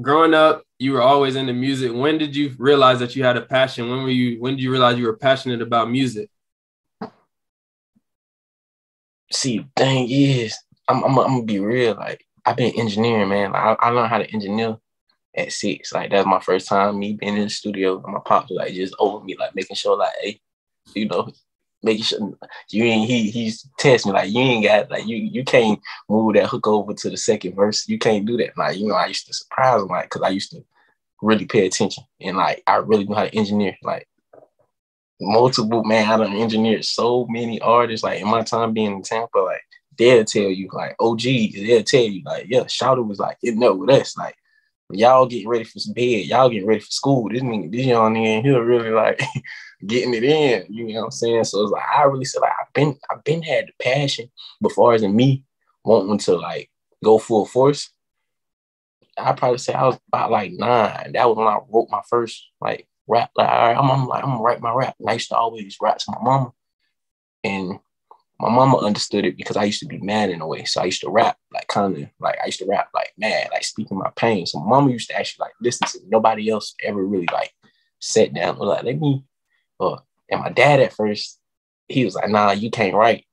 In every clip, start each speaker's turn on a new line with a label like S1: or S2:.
S1: growing up, you were always into music. When did you realize that you had a passion? When were you? When did you realize you were passionate about music?
S2: See, thing is, I'm, I'm, I'm gonna be real. Like I've been engineering, man. Like, I, I learned how to engineer at six. Like that's my first time me being in the studio. And my pops like just over me, like making sure, like, hey, you know, making sure you ain't he he's test me like you ain't got like you you can't move that hook over to the second verse. You can't do that. Like, you know, I used to surprise him, like, because I used to really pay attention and like I really knew how to engineer. Like multiple man, I done engineered so many artists. Like in my time being in Tampa, like they'll tell you, like OG, they'll tell you, like, yeah, Shouter was like getting up with us. Like y'all getting ready for bed, y'all getting ready for school. This nigga, this young nigga here really like getting it in. You know what I'm saying? So it's like I really said like I've been I've been had the passion, but far as in me wanting to like go full force, I probably say I was about like nine. That was when I wrote my first like rap. Like, all right, I'm, I'm like, I'm gonna write my rap. And I used to always rap to my mama. And my mama understood it because I used to be mad in a way. So I used to rap like kind of like I used to rap like mad, like speaking my pain. So mama used to actually like listen to me. Nobody else ever really like sat down was like, let me uh and my dad at first, he was like, nah, you can't write.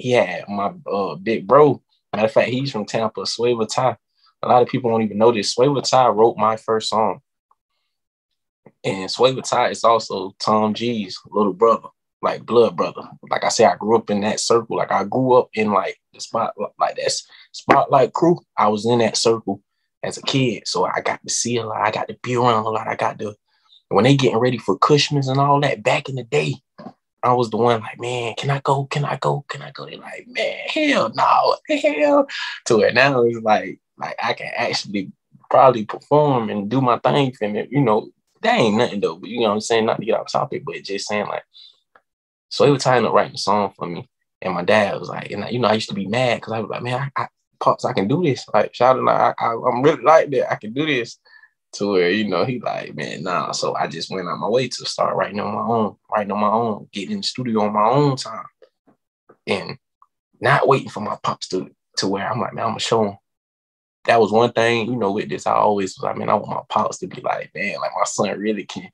S2: Had my uh big bro. Matter of fact, he's from Tampa, Swava Ty. A lot of people don't even know this. Swava Ty wrote my first song. And Swava Ty is also Tom G's little brother like blood brother. Like I say, I grew up in that circle. Like I grew up in like the spot, like that spotlight crew. I was in that circle as a kid, so I got to see a lot. I got to be around a lot. I got to when they getting ready for Cushman's and all that back in the day. I was the one like, man, can I go? Can I go? Can I go? They're like, man, hell no, hell. To it now it's like, like I can actually probably perform and do my thing and. You know, that ain't nothing though. But you know what I'm saying? Not to get off topic, but just saying like so he was tying up writing a song for me. And my dad was like, and I, you know, I used to be mad because I was like, man, I, I, pops, I can do this. Like, shout out, I, I, I'm really like that. I can do this. To where you know he like, man, nah. So I just went on my way to start writing on my own, writing on my own, getting in the studio on my own time, and not waiting for my pops to to where I'm like, man, I'm gonna show him. That was one thing, you know, with this. I always was like, man, I want my pops to be like, man, like my son really can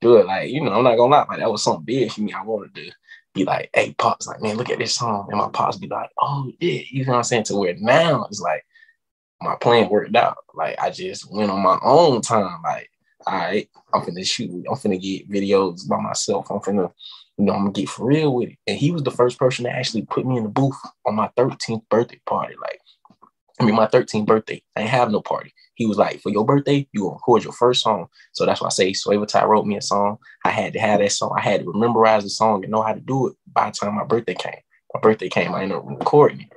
S2: do it. Like, you know, I'm not gonna lie, like that was something big for me. I wanted to be like, hey, pops, like, man, look at this song. And my pops be like, oh yeah, you know what I'm saying? To where now it's like my plan worked out. Like I just went on my own time. Like, all right, I'm finna shoot, I'm finna get videos by myself. I'm finna, you know, I'm gonna get for real with it. And he was the first person to actually put me in the booth on my 13th birthday party. Like, I mean, my 13th birthday. I ain't have no party he was like, for your birthday, you gonna record your first song. So that's why I say Swava Ty wrote me a song. I had to have that song. I had to memorize the song and know how to do it by the time my birthday came. My birthday came, I ended up recording it.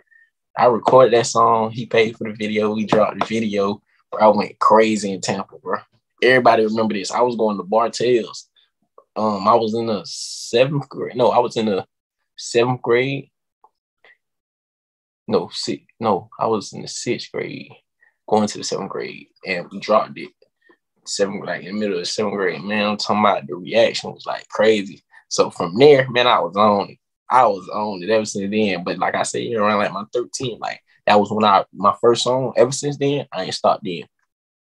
S2: I recorded that song. He paid for the video. We dropped the video. Bro, I went crazy in Tampa, bro. Everybody remember this. I was going to Bartell's. Um, I was in the seventh grade. No, I was in the seventh grade. No, six, no, I was in the sixth grade going to the seventh grade, and we dropped it. Seventh, like in the middle of the seventh grade, man, I'm talking about the reaction was like crazy. So from there, man, I was on it. I was on it ever since then. But like I said, you know, around like my 13, like that was when I my first song. Ever since then, I ain't stopped then.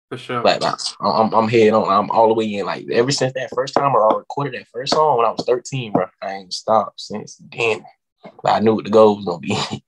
S1: For sure.
S2: Like I'm, I'm, I'm head on. I'm all the way in. Like ever since that first time or I recorded that first song when I was 13, bro, I ain't stopped since then. But I knew what the goal was gonna be.